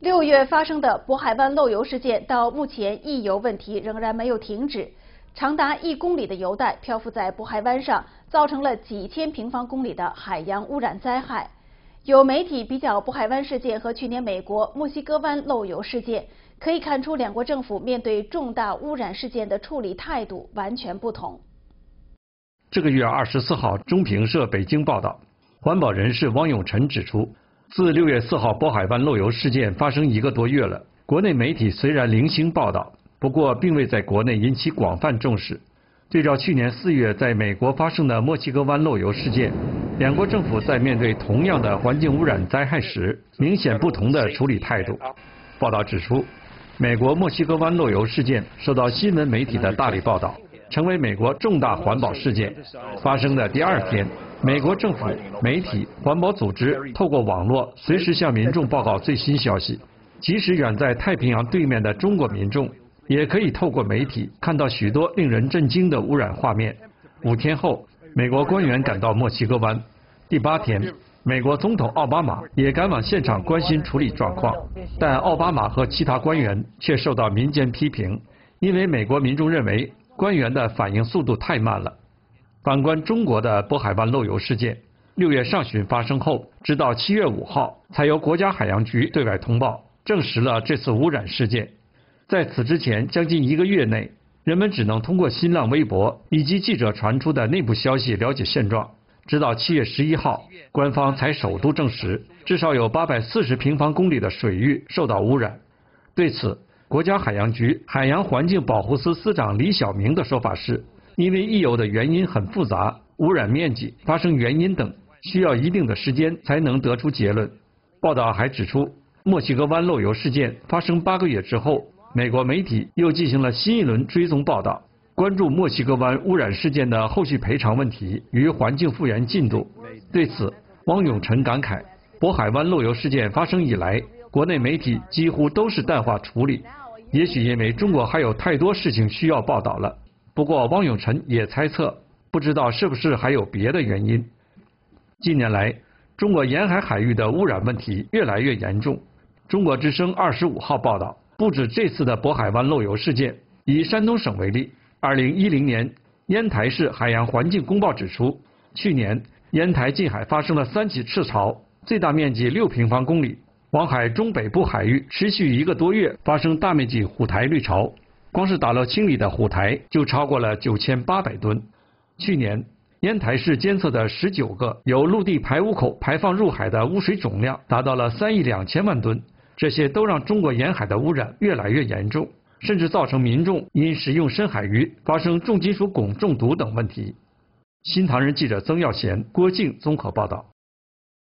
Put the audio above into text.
六月发生的渤海湾漏油事件，到目前溢油问题仍然没有停止。长达一公里的油带漂浮在渤海湾上，造成了几千平方公里的海洋污染灾害。有媒体比较渤海湾事件和去年美国墨西哥湾漏油事件，可以看出两国政府面对重大污染事件的处理态度完全不同。这个月二十四号，中评社北京报道，环保人士汪永晨指出。自六月四号渤海湾漏油事件发生一个多月了，国内媒体虽然零星报道，不过并未在国内引起广泛重视。对照去年四月在美国发生的墨西哥湾漏油事件，两国政府在面对同样的环境污染灾害时，明显不同的处理态度。报道指出，美国墨西哥湾漏油事件受到新闻媒体的大力报道。成为美国重大环保事件发生的第二天，美国政府、媒体、环保组织透过网络随时向民众报告最新消息。即使远在太平洋对面的中国民众，也可以透过媒体看到许多令人震惊的污染画面。五天后，美国官员赶到墨西哥湾。第八天，美国总统奥巴马也赶往现场关心处理状况，但奥巴马和其他官员却受到民间批评，因为美国民众认为。官员的反应速度太慢了。反观中国的渤海湾漏油事件，六月上旬发生后，直到七月五号才由国家海洋局对外通报，证实了这次污染事件。在此之前将近一个月内，人们只能通过新浪微博以及记者传出的内部消息了解现状。直到七月十一号，官方才首度证实，至少有八百四十平方公里的水域受到污染。对此，国家海洋局海洋环境保护司司长李晓明的说法是，因为溢油的原因很复杂，污染面积、发生原因等需要一定的时间才能得出结论。报道还指出，墨西哥湾漏油事件发生八个月之后，美国媒体又进行了新一轮追踪报道，关注墨西哥湾污染事件的后续赔偿问题与环境复原进度。对此，汪永晨感慨：渤海湾漏油事件发生以来，国内媒体几乎都是淡化处理。也许因为中国还有太多事情需要报道了。不过汪永晨也猜测，不知道是不是还有别的原因。近年来，中国沿海海域的污染问题越来越严重。中国之声二十五号报道，不止这次的渤海湾漏油事件。以山东省为例，二零一零年烟台市海洋环境公报指出，去年烟台近海发生了三起赤潮，最大面积六平方公里。黄海中北部海域持续一个多月发生大面积虎台绿潮，光是打捞清理的虎台就超过了九千八百吨。去年，烟台市监测的十九个由陆地排污口排放入海的污水总量达到了三亿两千万吨，这些都让中国沿海的污染越来越严重，甚至造成民众因食用深海鱼发生重金属汞中毒等问题。新唐人记者曾耀贤、郭静综合报道。